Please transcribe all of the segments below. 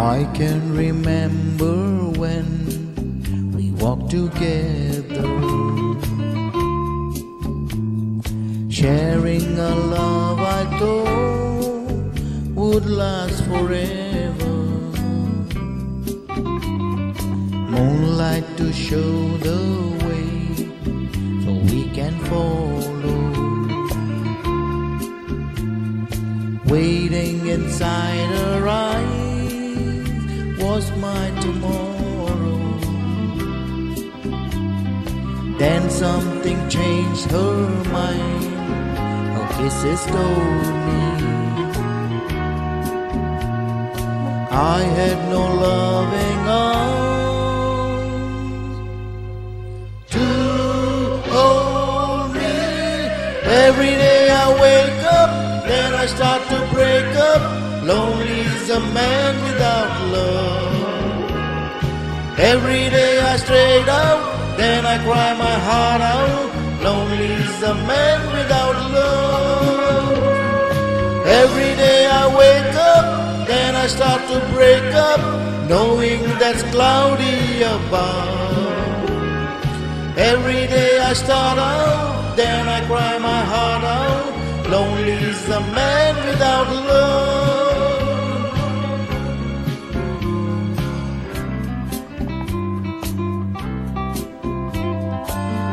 I can remember when we walked together, sharing a love I thought would last forever. Moonlight to show the way so we can follow. Waiting inside her Then something changed her mind. Her kisses told me I had no loving arms to hold me. Every day I wake up, then I start to break up. Lonely is a man without love. Every day I straight out, then I cry my heart out. Lonely is a man without love. Every day I wake up, then I start to break up, knowing that's cloudy above. Every day I start out, then I cry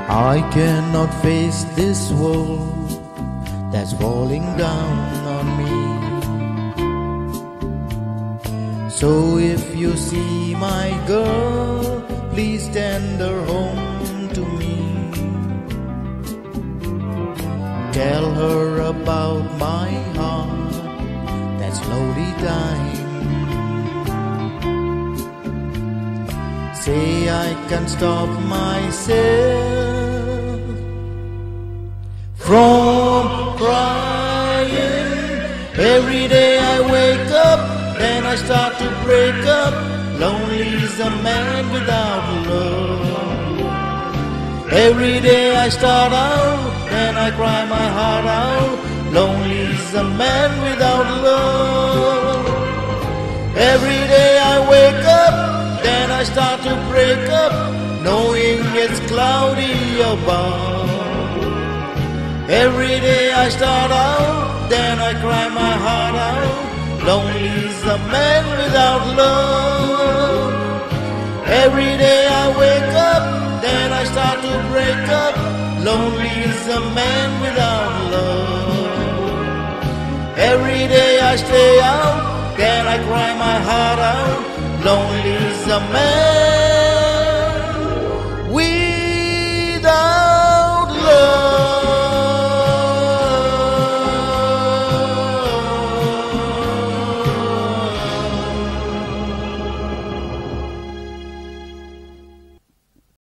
I cannot face this world that's falling down on me. So if you see my girl, please send her home to me. Tell her about my heart that's slowly dying. Say I can stop myself from crying. Every day I wake up, then I start to break up. Lonely is a man without love. Every day I start out, then I cry my heart out. Lonely is a man without love. Every day I wake up, then I start to break up, knowing it's cloudy above. Every day I start out, then I cry my heart out. Lonely is a man without love. Every day I wake up, then I start to break up. Lonely is a man without love. Every day I stay out, then I cry my heart out. Lonely is a man